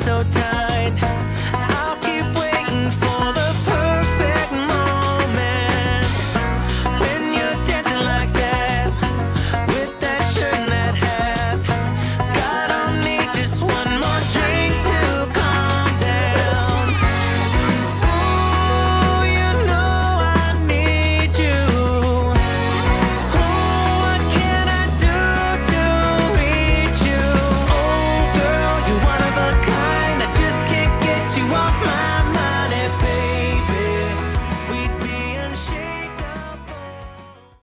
so tired.